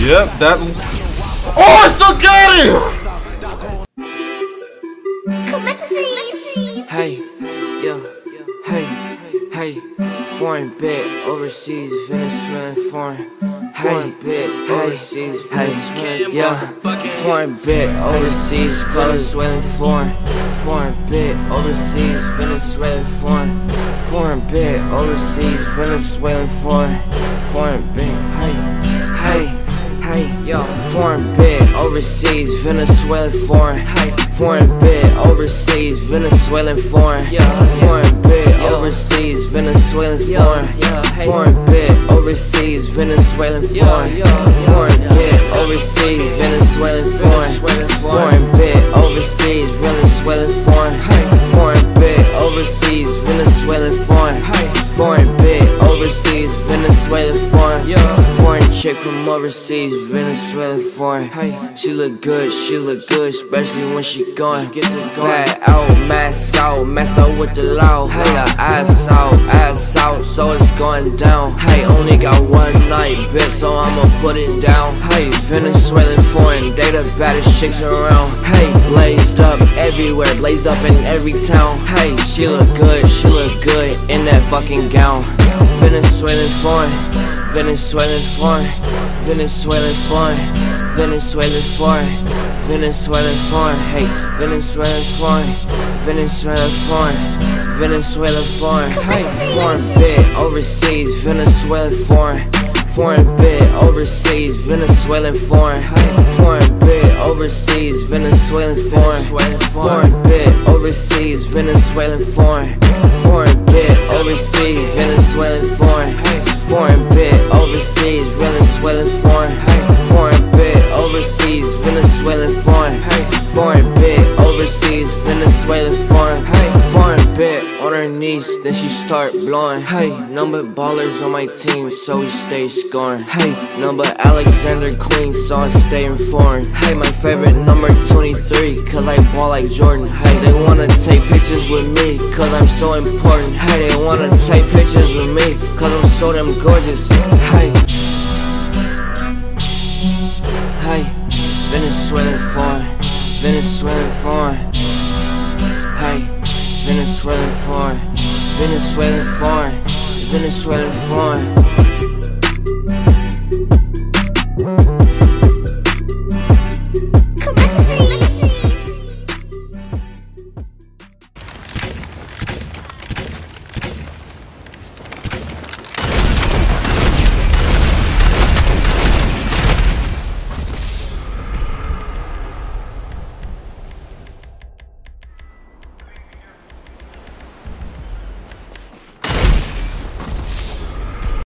Yep, that. Oh, I still got it! Hey, yo, hey, hey, foreign bit, overseas, Venezuelan foreign. Foreign bit, overseas, hey, yeah, foreign bit, overseas, Venezuelan foreign. Foreign bit, overseas, Venezuelan foreign. Foreign bit, overseas, Venezuelan foreign. Foreign bit, hey, hey. Hey, yo, foreign bit, overseas, Venezuelan foreign. Foreign bit, overseas, Venezuelan foreign. Foreign bit, overseas, Venezuelan foreign. Foreign bit, overseas, Venezuelan foreign. Foreign bit, overseas, Venezuelan foreign. Foreign bit, overseas, Venezuelan. Foreign chick from overseas, Venezuela foreign. Hey, she look good, she look good, especially when she gone. Get to go. Mad out, mass out, messed up with the loud. Hey, the ass out, ass out, so it's going down. Hey, only got one night, bitch, so I'ma put it down. Hey, Venezuelan foreign, they the baddest chicks around. Hey, blazed up everywhere, blazed up in every town. Hey, she look good, she look good in that fucking gown. Venezuelan foreign. Venezuelan foreign, Venezuelan foreign, Venezuelan foreign, Venezuelan foreign, hey, Venezuelan foreign, Venezuelan foreign, Venezuelan foreign, hey, foreign bit overseas, Venezuelan foreign, foreign bit overseas, Venezuelan foreign, foreign bit overseas, Venezuelan foreign, foreign bit overseas, Venezuelan foreign, foreign bit overseas, Venezuelan foreign. Foreign Foreign bit, overseas, Venezuelan foreign. Foreign bit on her knees, then she start blowing. Hey, number ballers on my team, so we stay scoring. Hey, number Alexander Queen, so I stay informed. Hey, my favorite number 23, cause I ball like Jordan. Hey, they wanna take pictures with me, cause I'm so important. Hey, they wanna take pictures with me, cause I'm so damn gorgeous. Hey. Hey, Venezuelan foreign, Venezuelan foreign, Venezuelan foreign.